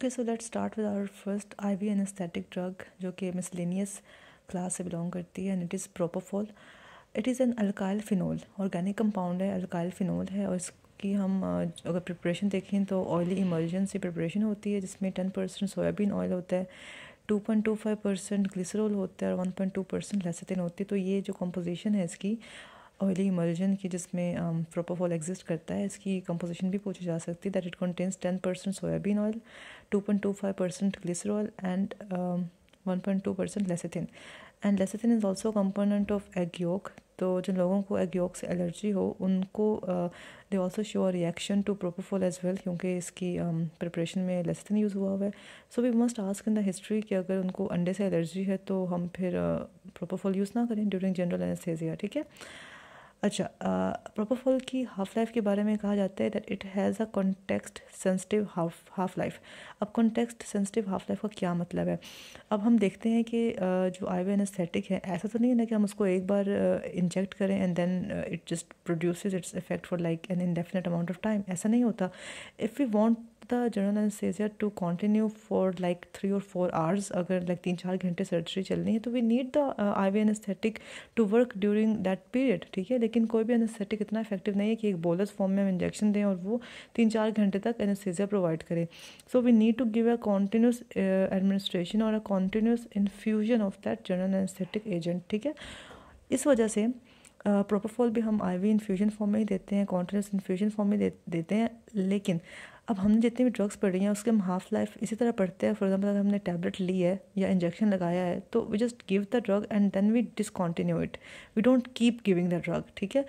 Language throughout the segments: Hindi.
Okay so let start with our first I V anesthetic drug जो कि मिसलेनियस क्लास से बिलोंग करती है and it is propofol it is an alkyl phenol organic compound है अल्काइल फिनोल है, और इसकी हम अगर प्रिपरेशन देखें तो ऑयली इमर्जन से प्रिपरेशन होती है, जिसमें टेन परसेंट सोयाबीन ऑयल होता है two point two five percent glycerol होता है, और one point two percent lecithin होती है। तो ये जो कंपोजिशन है इसकी ऑयली इमर्जन की जिसमें प्रोपोफॉल एग्जिस्ट करता है इसकी कंपोजिशन भी पूछी जा सकती है। That it contains ten percent soybean oil two point two five percent glycerol and one point two percent lecithin and lecithin is also component of egg yolk तो जिन लोगों को एग योक से एलर्जी हो उनको दे also show a reaction to propofol as well क्योंकि इसकी प्रिपरेशन um, में लेसिथिन यूज़ हुआ हुआ है। So we must ask in the history कि अगर उनको अंडे से एलर्जी है तो हम फिर प्रोपोफॉल uh, यूज़ ना करें ड्यूरिंग जनरल एनेस्थेसिया ठीक है? अच्छा प्रोपोफॉल की हाफ़ लाइफ के बारे में कहा जाता है that it has a context sensitive half half life अब कॉन्टेक्स्ट सेंसिटिव हाफ़ लाइफ का क्या मतलब है? अब हम देखते हैं कि जो आई वी एनेस्थेटिक है, ऐसा तो नहीं है ना कि हम उसको एक बार इंजेक्ट करें and then it just produces its effect for like an indefinite amount of time ऐसा नहीं होता. If you want the general anaesthesia to continue for like three और फोर आवर्स अगर लाइक तीन चार घंटे सर्जरी चलनी है तो we need the I V anaesthetic to work during that period ठीक है? लेकिन कोई भी एनेस्थेटिक इतना इफ़ेक्टिव नहीं है कि एक बोलस फॉर्म में हम इंजेक्शन दें और वो तीन चार घंटे तक एनेस्थेसिया प्रोवाइड करे। So we need to give a continuous administration और a continuous infusion of that general anaesthetic agent ठीक है? इस वजह से प्रोपोफॉल भी हम आई वी इन्फ्यूजन फॉर्म में ही देते हैं कॉन्टीन्यूस इन्फ्यूजन फॉर्म में दे, देते हैं लेकिन अब हमने जितनी भी ड्रग्स पढ़ी हैं उसके हम हाफ़ लाइफ इसी तरह पढ़ते हैं। फॉर एग्ज़ाम्पल अगर हमने टैबलेट ली है या इंजेक्शन लगाया है तो we just give the drug and then we discontinue it we don't keep giving the drug ठीक है?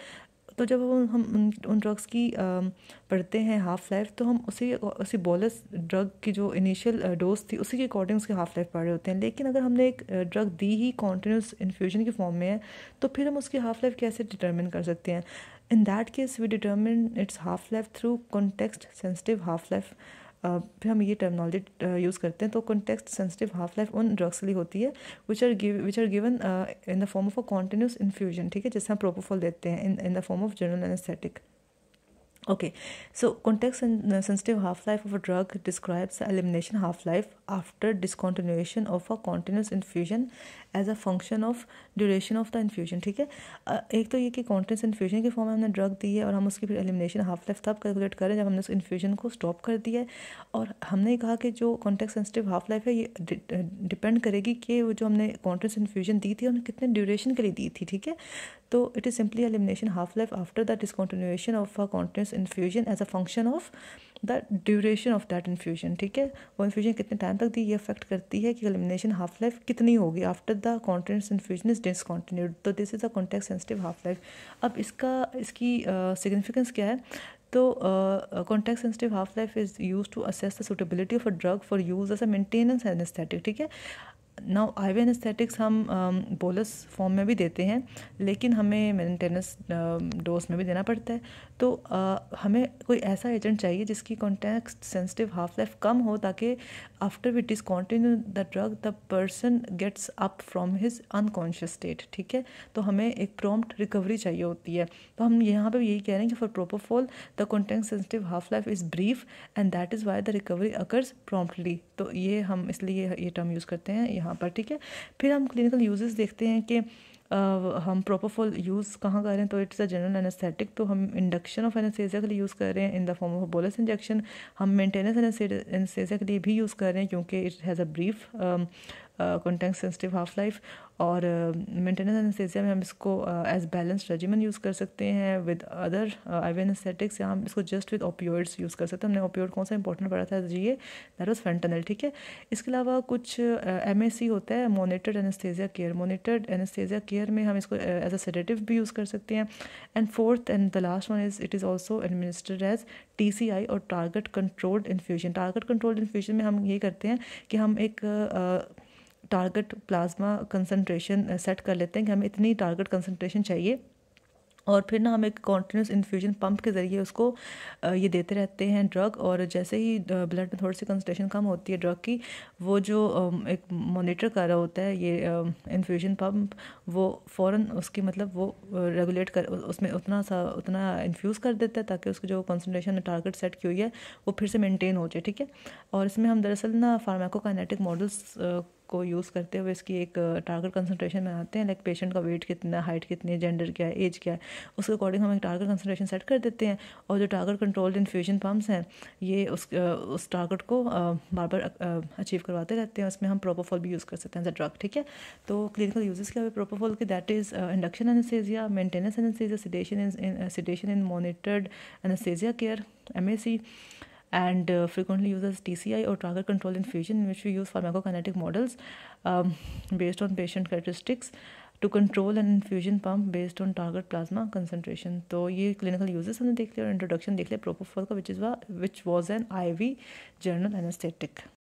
तो जब हम हम उन ड्रग्स की पढ़ते हैं हाफ़ लाइफ तो हम उसी उसी बोलस ड्रग की जो इनिशियल डोज थी, उसी के अकॉर्डिंग उसकी हाफ़ लाइफ पढ़ रहे होते हैं। लेकिन अगर हमने एक ड्रग दी ही कॉन्टीन्यूस इन्फ्यूजन के फॉर्म में है तो फिर हम उसकी हाफ़ लाइफ कैसे डिटर्मिन कर सकते हैं? In that case we determine its half life through context sensitive half life फिर हम ये टर्मनोलॉजी यूज़ करते हैं तो कॉन्टेक्स्ट सेंसिटिव हाफ़ लाइफ उन ड्रग्स लिए होती है which are which are given in the form of a continuous infusion ठीक है, जैसे हम प्रोपोफॉल देते हैं in in the form of general anaesthetic Okay, so context uh, sensitive half-life of a drug describes the elimination half-life after discontinuation of a continuous infusion as a function of duration of the infusion ठीक है एक तो ये कि continuous infusion के फॉर्म में हमने ड्रग दी है और हम उसकी फिर एलिमिनेशन हाफ़ लाइफ तब कैलकुलेट करें जब हमने उस इन्फ्यूजन को स्टॉप कर दिया है और हमने कहा कि जो कॉन्टेक्ट सेंसिटिव हाफ़ लाइफ है ये डिपेंड करेगी कि वो जो हमने कॉन्टेंस इन्फ्यूजन दी थी हमने कितने ड्यूरेशन के लिए दी थी ठीक है तो it is simply elimination half life after the discontinuation of a continuous infusion as a function of the duration of that infusion ठीक है? वो इन्फ्यूजन कितने टाइम तक दी? ये अफेक्ट करती है कि एलिमिनेशन हाफ़ लाइफ कितनी होगी after the continuous infusion is discontinued तो this is a context sensitive half life अब इसका इसकी सिग्निफिकेंस uh, क्या है? तो context sensitive half life is use to assess the suitability of a drug for use as a maintenance anaesthetic ठीक है? नाउ आई वी एनेस्थेटिक्स हम बोलस um, फॉर्म में भी देते हैं लेकिन हमें मेंटेनेंस डोज um, में भी देना पड़ता है। तो uh, हमें कोई ऐसा एजेंट चाहिए जिसकी कॉन्टेक्स्ट सेंसिटिव हाफ़ लाइफ कम हो ताकि after we discontinue the drug the person gets up from his unconscious state ठीक है? तो हमें एक प्रॉम्प्ट रिकवरी चाहिए होती है। तो हम यहाँ पर यही कह रहे हैं कि for propofol the context sensitive half life is brief and that is why the recovery occurs promptly तो ये हम इसलिए ये टर्म यूज़ करते हैं यहाँ पर ठीक है? फिर हम क्लिनिकल यूजेस देखते हैं कि Uh, हम प्रोपोफॉल यूज़ कहाँ कर रहे हैं तो इट्स अ जनरल एनेस्थेटिक तो हम इंडक्शन ऑफ़ एनेस्थेसिया के लिए यूज़ कर रहे हैं in the form of bolus injection हम मेंटेनेंस एनेस्थेसिया के लिए भी यूज़ कर रहे हैं क्योंकि it has a brief context sensitive half life और मेंटेनेंस एनेस्थेसिया में हम इसको एज बैलेंस रेजिमन यूज़ कर सकते हैं विद अदर आई एनेस्थेटिक्स या हम इसको जस्ट विद ओपियोइड्स यूज़ कर सकते हैं। हमने ओपियोड कौन सा इंपॉर्टेंट पढ़ा था जी ये? दैट वॉज़ फेंटनल ठीक है? इसके अलावा कुछ एम uh, होता है monitored anaesthesia care monitored anaesthesia care में हम इसको एज अ सेडेटिव भी यूज़ कर सकते हैं। And fourth and the last one is it is also administered as T C I और target controlled infusion target controlled infusion में हम ये करते हैं कि हम एक uh, target plasma concentration set कर लेते हैं कि हमें इतनी टारगेट कंसनट्रेशन चाहिए। और फिर ना हम एक कॉन्टीन्यूस इन्फ्यूजन पंप के ज़रिए उसको ये देते रहते हैं ड्रग और जैसे ही ब्लड में थोड़ी सी कंसनट्रेशन कम होती है ड्रग की, वो जो एक मोनीटर कर रहा होता है, ये इन्फ्यूजन पंप वो फ़ौर उसकी मतलब वो रेगुलेट कर, उसमें उतना सा, उतना इन्फ्यूज़ कर देता है ताकि उसकी जो कंसनट्रेशन टारगेट सेट की हुई है, वो फिर से मेनटेन हो जाए, ठीक है? और इसमें हम दरअसल ना फार्माकोकाइनेटिक मॉडल्स को यूज़ करते हुए इसकी एक टारगेट कंसनट्रेशन बनाते हैं लाइक पेशेंट का वेट कितना हाइट कितनी है जेंडर क्या है एज क्या है, उसके अकॉर्डिंग हम एक टारगेट कंसनट्रेशन सेट कर देते हैं और जो टारगेट कंट्रोल्ड इन्फ्यूजन पम्प्स हैं, ये उस उस टारगेट को बार बार अचीव करवाते रहते हैं, उसमें हम प्रोपोफॉल भी यूज़ कर सकते हैं ड्रग ठीक है? तो क्लिनिकल यूजेस क्या है प्रोपोफॉल के? That is induction anaesthesia maintenance anaesthesia sedation in sedation in monitored anaesthesia care MAC and uh, frequently uses TCI or target control infusion in which we use pharmacokinetic models um, based on patient characteristics to control an infusion pump based on target plasma concentration तो ये clinical uses हमने देख लिया और introduction देख लिया propofol का which is which was an IV general anesthetic